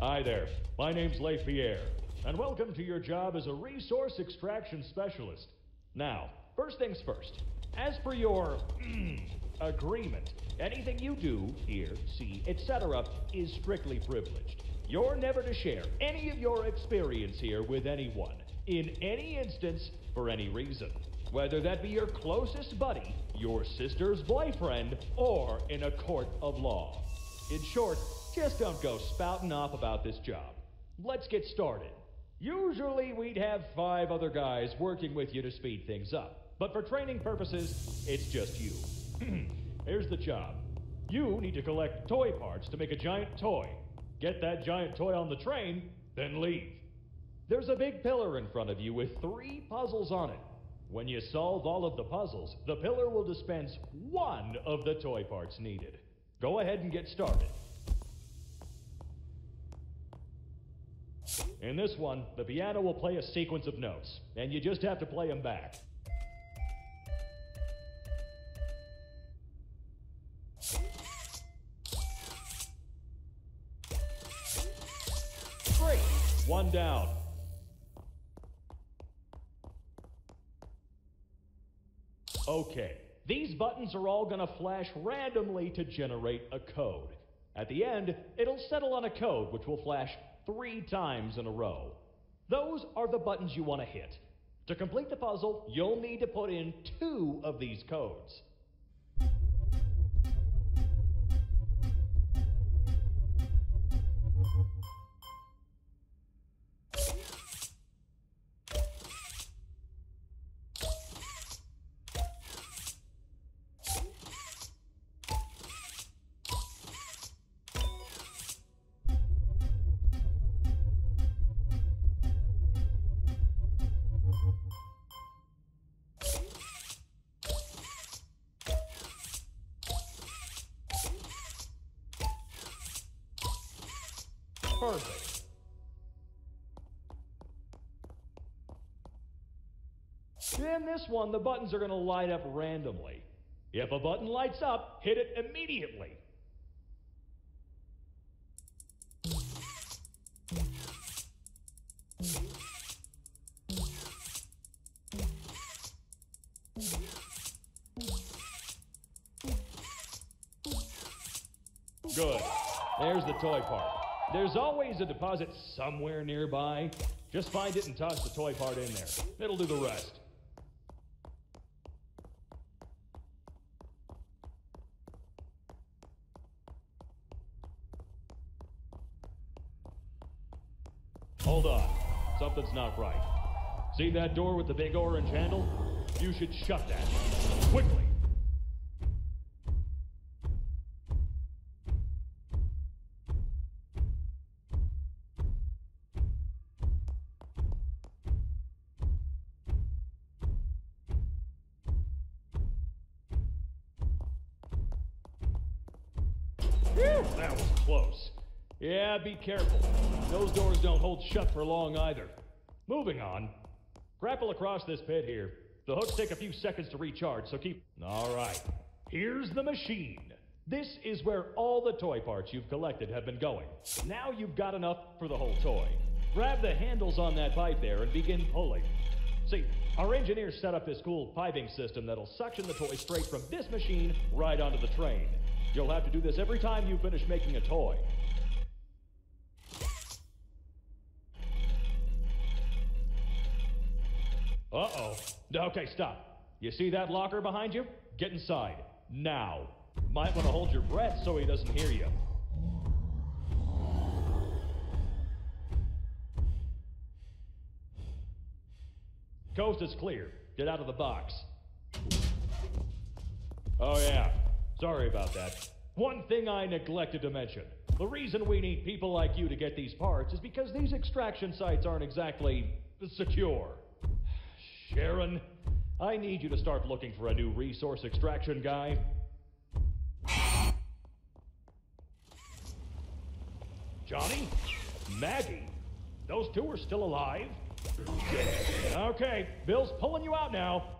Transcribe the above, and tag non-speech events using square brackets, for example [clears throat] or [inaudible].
Hi there. My name's Leith Pierre, and welcome to your job as a resource extraction specialist. Now, first things first. As per your [clears throat] agreement, anything you do, hear, see, etc., is strictly privileged. You're never to share any of your experience here with anyone, in any instance, for any reason. Whether that be your closest buddy, your sister's boyfriend, or in a court of law. In short, just don't go spouting off about this job. Let's get started. Usually we'd have five other guys working with you to speed things up. But for training purposes, it's just you. [clears throat] Here's the job. You need to collect toy parts to make a giant toy. Get that giant toy on the train, then leave. There's a big pillar in front of you with three puzzles on it. When you solve all of the puzzles, the pillar will dispense one of the toy parts needed. Go ahead and get started. In this one, the piano will play a sequence of notes, and you just have to play them back. Great! One down. Okay, these buttons are all gonna flash randomly to generate a code. At the end, it'll settle on a code which will flash three times in a row. Those are the buttons you want to hit. To complete the puzzle, you'll need to put in two of these codes. Perfect. In this one, the buttons are going to light up randomly. If a button lights up, hit it immediately. Good. There's the toy part. There's always a deposit somewhere nearby. Just find it and toss the toy part in there. It'll do the rest. Hold on. Something's not right. See that door with the big orange handle? You should shut that. Quickly! That was close. Yeah, be careful. Those doors don't hold shut for long either. Moving on. Grapple across this pit here. The hooks take a few seconds to recharge, so keep. All right. Here's the machine. This is where all the toy parts you've collected have been going. Now you've got enough for the whole toy. Grab the handles on that pipe there and begin pulling. See, our engineers set up this cool piping system that'll suction the toy straight from this machine right onto the train. You'll have to do this every time you finish making a toy. Uh-oh. Okay, stop. You see that locker behind you? Get inside. Now. Might want to hold your breath so he doesn't hear you. Coast is clear. Get out of the box. Oh, yeah. Sorry about that. One thing I neglected to mention. The reason we need people like you to get these parts is because these extraction sites aren't exactly secure. Sharon, I need you to start looking for a new resource extraction guy. Johnny? Maggie? Those two are still alive? Okay, Bill's pulling you out now.